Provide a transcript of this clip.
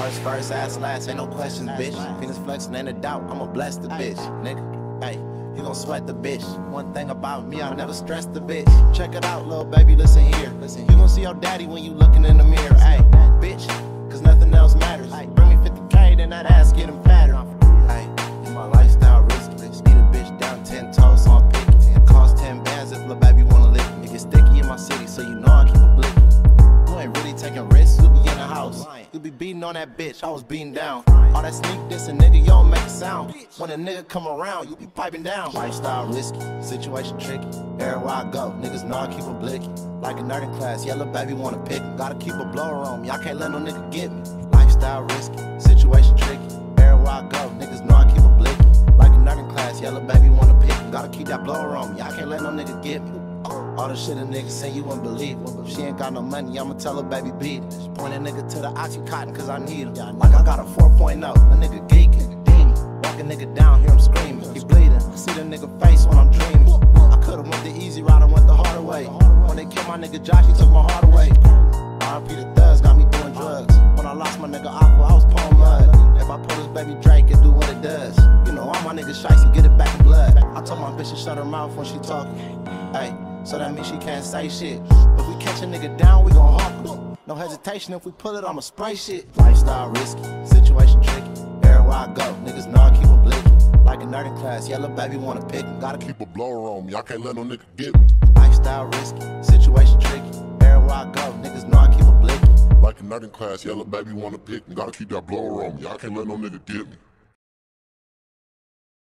First, first, ass last, ain't no question, bitch. Fenix Flexin, ain't a doubt, I'ma bless the bitch, nigga. Hey, you gon' sweat the bitch. One thing about me, I never stress the bitch. Check it out, little baby, listen here. Listen, you gon' see your daddy when you looking in the mirror. Hey, bitch, cause nothing else matters. Bring me 50k, then that ass getting fatter. Hey, my lifestyle risky. Need a bitch down 10 toes, so I'm. It cost 10 bands if little baby wanna lick. It get sticky in my city, so you know beating on that bitch, I was beating down. All that sneak this and nigga, don't make a sound. When a nigga come around, you be piping down. Lifestyle risky, situation tricky. Everywhere I go, niggas know I keep a blicky. Like a nerd in class, yellow baby wanna pick. Gotta keep a blower on me, I can't let no nigga get me. Lifestyle risky, situation tricky. Everywhere I go, niggas know I keep a blicky. Like a nerd in class, yellow baby wanna pick. Gotta keep that blower on me, I can't let no nigga get me. All the shit a nigga say you wouldn't believe. If she ain't got no money, I'ma tell her baby beat it. Just point a nigga to the oxycontin cause I need him. Like I got a 4.0, a nigga geeking, demon. Walk a nigga down, hear him screaming. He bleeding, I see the nigga face when I'm dreaming. I could've went the easy route, I went the harder way. When they killed my nigga Josh, he took my heart away. RP the thugs got me doing drugs. When I lost my nigga Aqua, I was pouring mud. If I pull this baby Drake, it do what it does. You know, all my niggas shicey, get it back in blood. I told my bitch to shut her mouth when she talking. Hey, so that means she can't say shit. If we catch a nigga down, we gon' hawk him. No hesitation, if we pull it, I'ma spray shit. Lifestyle risky, situation tricky. Everywhere I go, niggas know I keep a blicky. Like a nerd in class, yellow baby wanna pick me. Gotta keep a blower on me, I can't let no nigga get me. lifestyle risky, situation tricky. Everywhere I go, niggas know I keep a blicky. Like a nut in class, yellow baby wanna pick me. Gotta keep that blower on me, I can't let no nigga get me.